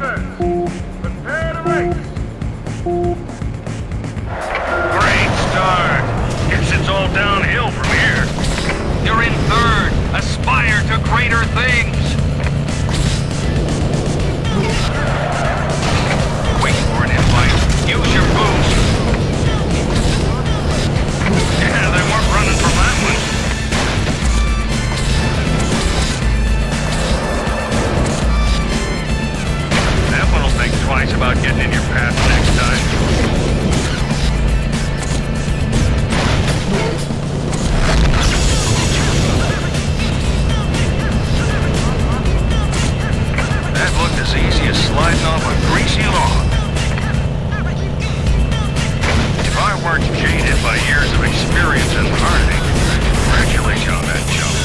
Great start. Guess it's all downhill from here. You're in third. Aspire to greater things. By years of experience in hardening, I'd congratulate on that jump.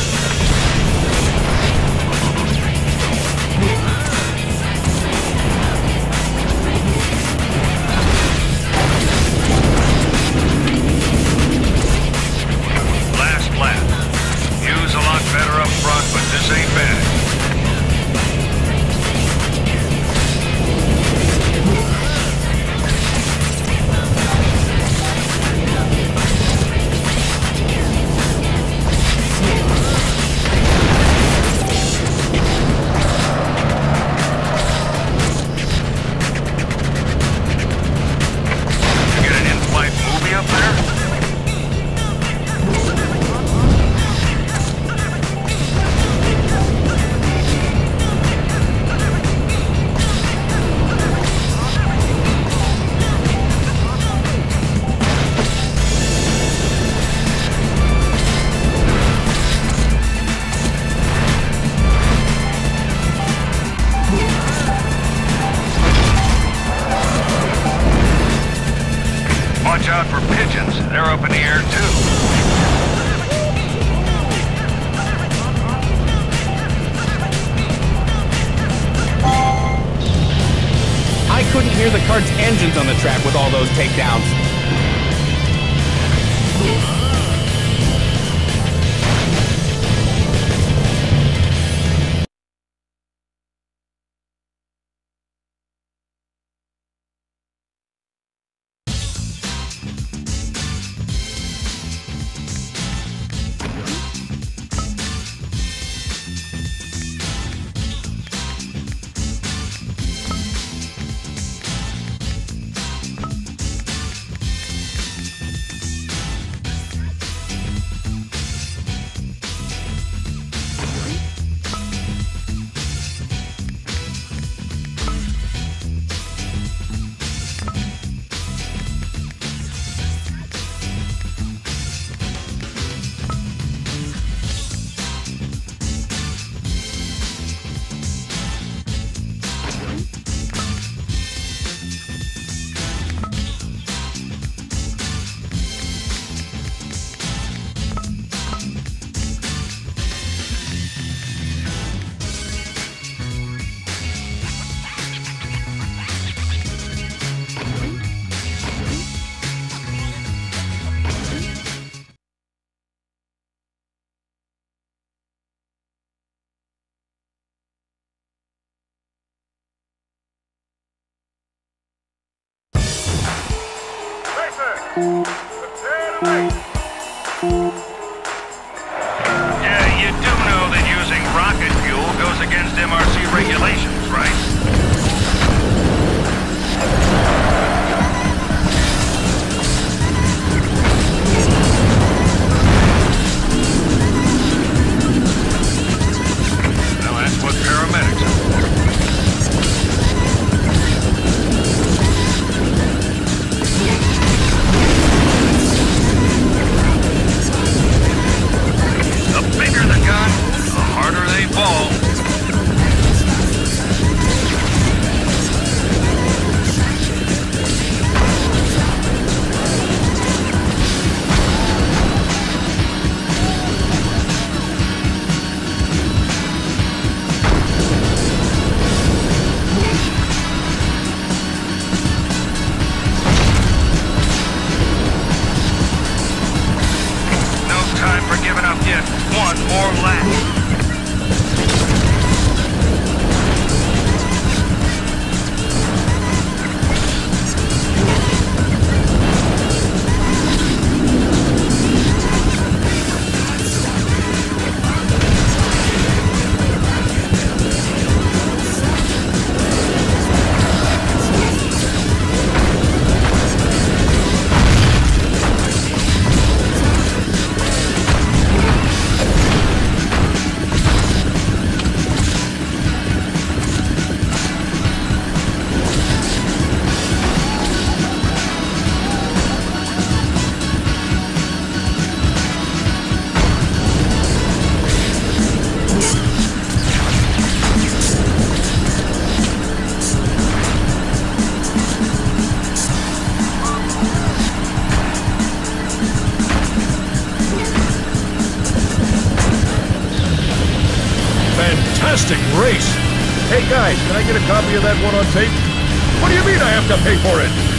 Pigeons. They're up in the air, too. I couldn't hear the kart's engines on the track with all those takedowns. Yeah, you do know that using rocket fuel goes against MRC yet. One more lap. Hey guys, can I get a copy of that one on tape? What do you mean I have to pay for it?